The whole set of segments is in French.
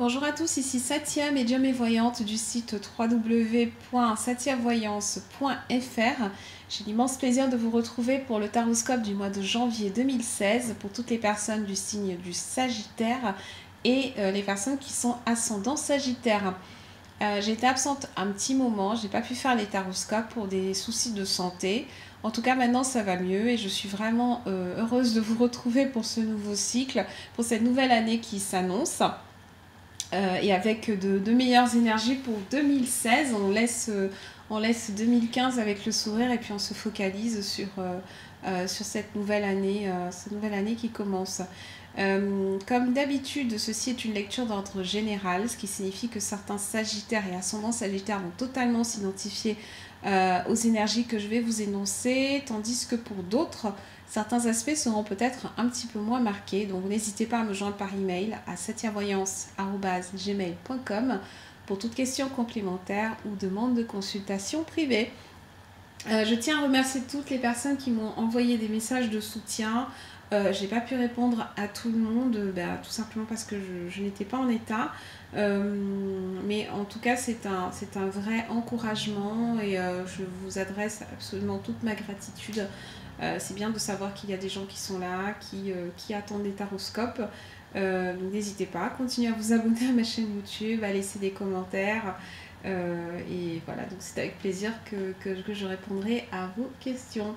Bonjour à tous, ici Satia, médium et voyante du site www.satiavoyance.fr. J'ai l'immense plaisir de vous retrouver pour le taroscope du mois de janvier 2016 pour toutes les personnes du signe du Sagittaire et euh, les personnes qui sont ascendants Sagittaire. Euh, j'ai été absente un petit moment, j'ai pas pu faire les taroscopes pour des soucis de santé. En tout cas, maintenant ça va mieux et je suis vraiment euh, heureuse de vous retrouver pour ce nouveau cycle, pour cette nouvelle année qui s'annonce. Euh, et avec de, meilleures énergies pour 2016. On laisse, euh, on laisse 2015 avec le sourire et puis on se focalise sur, euh, sur cette, nouvelle année, cette nouvelle année qui commence. comme d'habitude, ceci est une lecture d'ordre général, ce qui signifie que certains sagittaires et ascendants sagittaires vont totalement s'identifier aux énergies que je vais vous énoncer, tandis que pour d'autres, Certains aspects seront peut-être un petit peu moins marqués, donc n'hésitez pas à me joindre par email à satiavoyance.gmail.com pour toute question complémentaire ou demande de consultation privée. Euh, je tiens à remercier toutes les personnes qui m'ont envoyé des messages de soutien. Euh, j'ai pas pu répondre à tout le monde, bah, tout simplement parce que je, n'étais pas en état. Euh, mais en tout cas, c'est un, vrai encouragement et je vous adresse absolument toute ma gratitude euh, c'est bien de savoir qu'il y a des gens qui sont là, qui, euh, qui attendent des taroscopes. Euh, n'hésitez pas, continuez à vous abonner à ma chaîne YouTube, à laisser des commentaires. et voilà, donc c'est avec plaisir que, que, je répondrai à vos questions.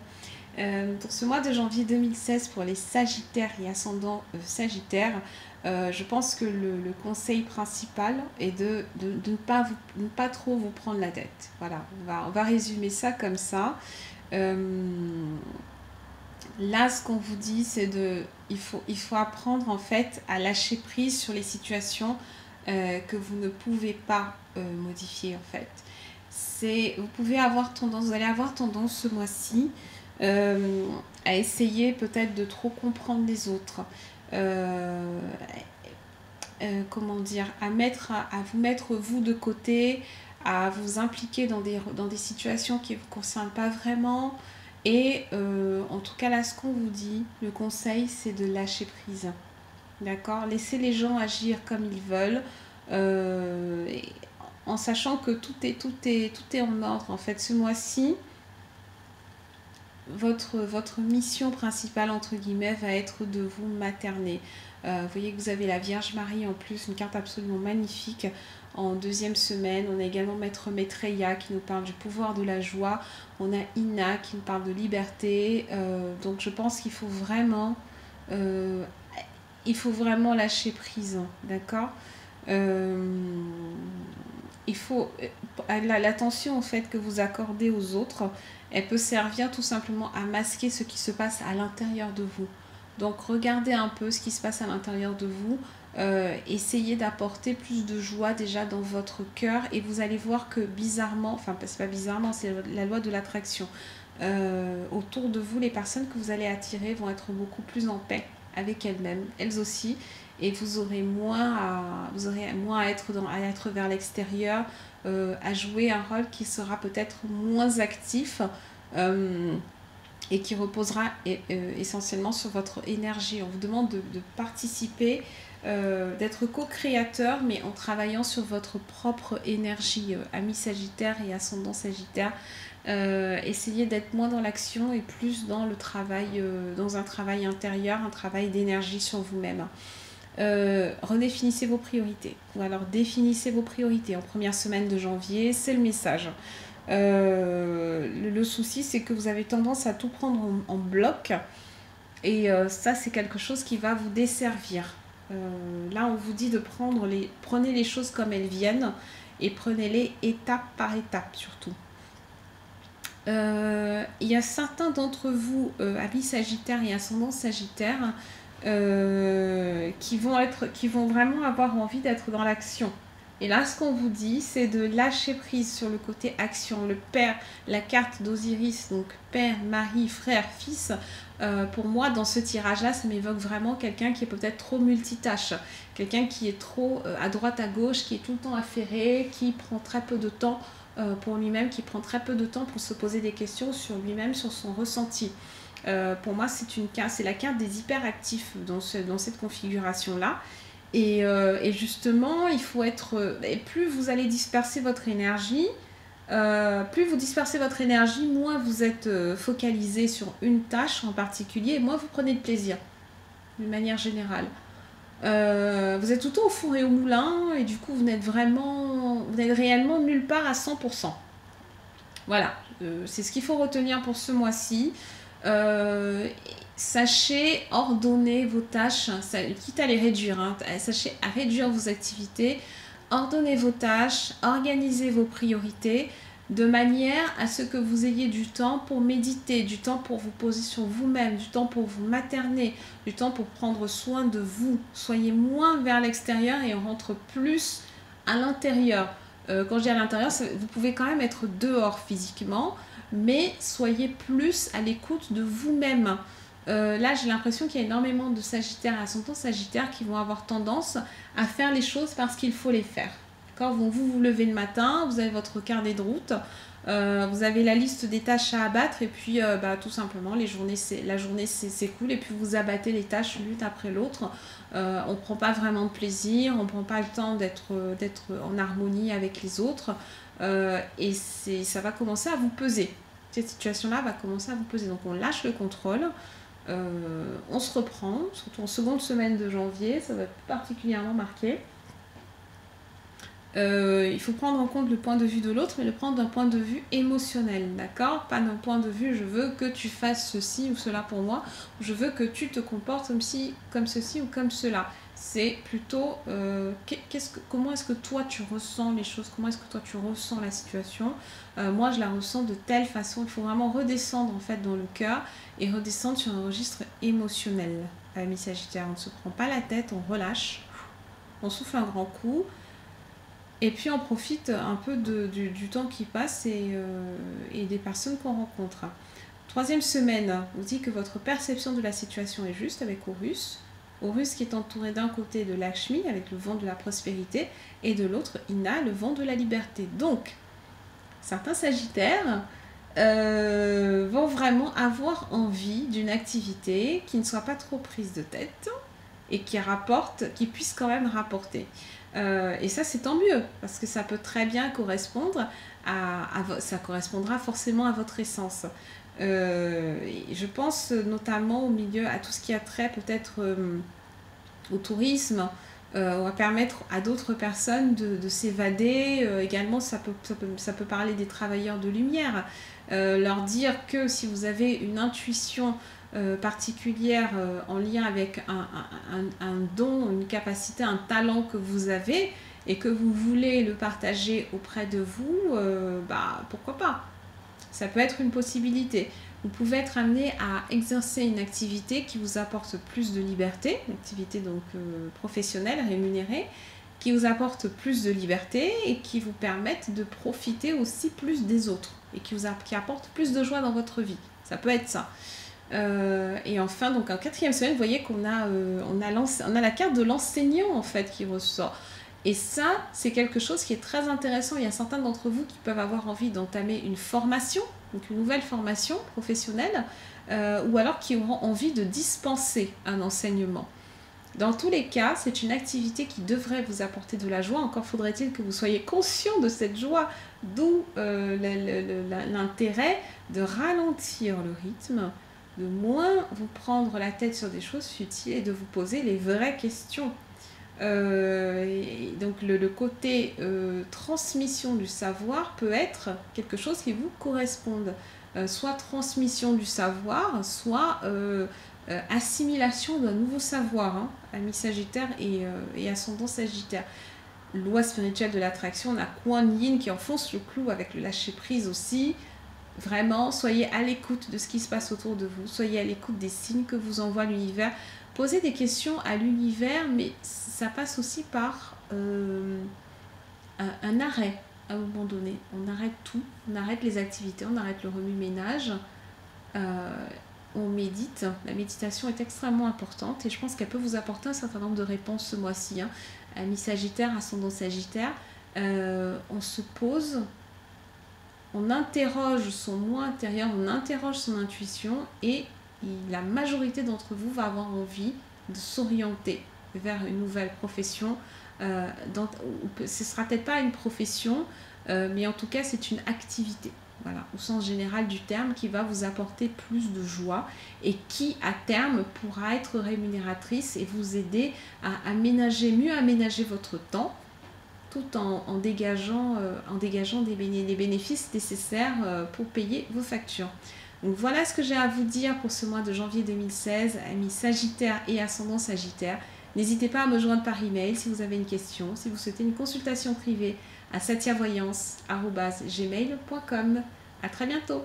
pour ce mois de janvier 2016, pour les Sagittaires et ascendants Sagittaires, je pense que le, conseil principal est de, de, de ne, pas ne pas trop vous prendre la tête. Voilà, on va, on va résumer ça comme ça. Là, ce qu'on vous dit, c'est de, il faut, il faut apprendre en fait à lâcher prise sur les situations euh, que vous ne pouvez pas euh, modifier en fait. C'est, vous pouvez avoir tendance, vous allez avoir tendance ce mois-ci euh, à essayer peut-être de trop comprendre les autres. comment dire, à, mettre, à, vous mettre vous de côté, à vous impliquer dans des, dans des situations qui ne vous concernent pas vraiment, et euh, en tout cas, là, ce qu'on vous dit, le conseil, c'est de lâcher prise. D'accord? Laissez les gens agir comme ils veulent. Euh, en sachant que tout est, tout, est, tout est en ordre. En fait, ce mois-ci, votre, mission principale, entre guillemets, va être de vous materner. Euh, vous voyez que vous avez la Vierge Marie en plus, une carte absolument magnifique en deuxième semaine. On a également Maître Maitreya qui nous parle du pouvoir de la joie. On a Ina qui nous parle de liberté. Euh, donc je pense qu'il faut vraiment, euh, faut vraiment lâcher prise, d'accord? Il faut l'attention en fait que vous accordez aux autres, elle peut servir tout simplement à masquer ce qui se passe à l'intérieur de vous. Donc regardez un peu ce qui se passe à l'intérieur de vous. Euh, essayez d'apporter plus de joie déjà dans votre cœur et vous allez voir que bizarrement, enfin c'est pas bizarrement, c'est la loi de l'attraction. Euh, autour de vous, les personnes que vous allez attirer vont être beaucoup plus en paix avec elles-mêmes, elles aussi, et vous aurez moins à, vous aurez moins à être, dans, à être vers l'extérieur, euh, à jouer un rôle qui sera peut-être moins actif et qui reposera euh, essentiellement sur votre énergie. On vous demande de, participer, euh, d'être co-créateur, mais en travaillant sur votre propre énergie, euh, ami Sagittaire et ascendant Sagittaire. essayez d'être moins dans l'action et plus dans le travail, dans un travail intérieur, un travail d'énergie sur vous-même. Redéfinissez vos priorités. Ou alors définissez vos priorités en première semaine de janvier, c'est le message. Euh, le, souci, c'est que vous avez tendance à tout prendre en, bloc. Et euh, ça, c'est quelque chose qui va vous desservir. Euh, là, on vous dit de prendre les... Prenez les choses comme elles viennent et prenez-les étape par étape surtout. Il y a certains d'entre vous, amis Sagittaire et ascendant Sagittaire, qui, vont être, qui vont vraiment avoir envie d'être dans l'action. Et là, ce qu'on vous dit, c'est de lâcher prise sur le côté action. Le père, la carte d'Osiris, donc père, mari, frère, fils. Euh, pour moi, dans ce tirage-là, ça m'évoque vraiment quelqu'un qui est peut-être trop multitâche. Quelqu'un qui est trop euh, à droite, à gauche, qui est tout le temps affairé, qui prend très peu de temps euh, pour lui-même, qui prend très peu de temps pour se poser des questions sur lui-même, sur son ressenti. Pour moi, c'est la carte des hyperactifs dans, cette configuration-là. Et, euh, justement, il faut être. Et plus vous allez disperser votre énergie, plus vous dispersez votre énergie, moins vous êtes focalisé sur une tâche en particulier, et moins vous prenez de plaisir, d'une manière générale. vous êtes tout au four et au moulin, et du coup, vous n'êtes vraiment. Vous n'êtes réellement nulle part à 100%. Voilà, c'est ce qu'il faut retenir pour ce mois-ci. Euh, sachez ordonner vos tâches, quitte à les réduire, hein, sachez à réduire vos activités, ordonnez vos tâches, organisez vos priorités de manière à ce que vous ayez du temps pour méditer, du temps pour vous poser sur vous-même, du temps pour vous materner, du temps pour prendre soin de vous. Soyez moins vers l'extérieur et on rentre plus à l'intérieur. Euh, quand je dis à l'intérieur, vous pouvez quand même être dehors physiquement, mais soyez plus à l'écoute de vous-même. Euh, là, j'ai l'impression qu'il y a énormément de Sagittaires à son temps Sagittaire qui vont avoir tendance à faire les choses parce qu'il faut les faire. Vous, vous levez le matin, vous avez votre carnet de route, euh, vous avez la liste des tâches à abattre et puis euh, bah, tout simplement la journée s'écoule et puis vous abattez les tâches l'une après l'autre. on ne prend pas vraiment de plaisir, on ne prend pas le temps d'être en harmonie avec les autres et ça va commencer à vous peser cette situation-là va commencer à vous peser. Donc on lâche le contrôle, euh, on se reprend, surtout en seconde semaine de janvier, ça va être particulièrement marqué. Euh, il faut prendre en compte le point de vue de l'autre, mais le prendre d'un point de vue émotionnel, d'accord? Pas d'un point de vue je veux que tu fasses ceci ou cela pour moi, je veux que tu te comportes comme, comme ceci ou comme cela c'est plutôt euh, comment est-ce que toi tu ressens les choses, comment est-ce que toi tu ressens la situation? Euh, moi je la ressens de telle façon, il faut vraiment redescendre en fait dans le cœur et redescendre sur un registre émotionnel. Ami Sagittaire, on ne se prend pas la tête, on relâche, on souffle un grand coup et puis on profite un peu du, temps qui passe et, euh, et des personnes qu'on rencontre. Troisième semaine, vous dit que votre perception de la situation est juste avec Horus. Horus qui est entouré d'un côté de Lakshmi avec le vent de la prospérité et de l'autre Ina, le vent de la liberté. Donc, certains Sagittaires euh, vont vraiment avoir envie d'une activité qui ne soit pas trop prise de tête et qui rapporte, qui puisse quand même rapporter. Euh, et ça, c'est tant mieux, parce que ça peut très bien correspondre à, ça correspondra forcément à votre essence. Euh, je pense notamment au milieu, à tout ce qui a trait peut-être euh, au tourisme, euh, on va permettre à d'autres personnes de, s'évader. également, ça peut, ça peut, parler des travailleurs de lumière. leur dire que si vous avez une intuition particulière en lien avec un, un, don, une capacité, un talent que vous avez et que vous voulez le partager auprès de vous, bah, pourquoi pas ça peut être une possibilité. Vous pouvez être amené à exercer une activité qui vous apporte plus de liberté, une activité donc euh, professionnelle, rémunérée, qui vous apporte plus de liberté et qui vous permette de profiter aussi plus des autres et qui vous qui apporte plus de joie dans votre vie. Ça peut être ça. Euh, et enfin, donc en quatrième semaine, vous voyez qu'on a, euh, on a, on a la carte de l'enseignant en fait qui ressort. Et ça, c'est quelque chose qui est très intéressant. Il y a certains d'entre vous qui peuvent avoir envie d'entamer une formation, donc une nouvelle formation professionnelle, euh, ou alors qui auront envie de dispenser un enseignement. Dans tous les cas, c'est une activité qui devrait vous apporter de la joie. Encore faudrait-il que vous soyez conscient de cette joie, d'où euh, l'intérêt de ralentir le rythme, de moins vous prendre la tête sur des choses futiles et de vous poser les vraies questions. Euh, donc le, côté euh, transmission du savoir peut être quelque chose qui vous corresponde. Euh, soit transmission du savoir, soit assimilation d'un nouveau savoir, hein, ami Sagittaire et, et, ascendant Sagittaire. Loi spirituelle de l'attraction, on a Kuan Yin qui enfonce le clou avec le lâcher prise aussi. Vraiment, soyez à l'écoute de ce qui se passe autour de vous, soyez à l'écoute des signes que vous envoie l'univers poser des questions à l'univers, mais ça passe aussi par euh, un, arrêt à un moment donné. On arrête tout, on arrête les activités, on arrête le remue-ménage, euh, on médite. La méditation est extrêmement importante et je pense qu'elle peut vous apporter un certain nombre de réponses ce mois-ci. Hein. Ami Sagittaire, ascendant Sagittaire, euh, on se pose, on interroge son moi intérieur, on interroge son intuition et la majorité d'entre vous va avoir envie de s'orienter vers une nouvelle profession. Euh, ce ne sera peut-être pas une profession, euh, mais en tout cas, c'est une activité. Au sens général du terme, qui va vous apporter plus de joie et qui, à terme, pourra être rémunératrice et vous aider à aménager, mieux aménager votre temps, tout en, dégageant, euh, en dégageant des, bénéfices nécessaires pour payer vos factures. Voilà ce que j'ai à vous dire pour ce mois de janvier 2016, amis Sagittaire et ascendant Sagittaire. N'hésitez pas à me joindre par email si vous avez une question, si vous souhaitez une consultation privée à satiavoyance.gmail.com. À très bientôt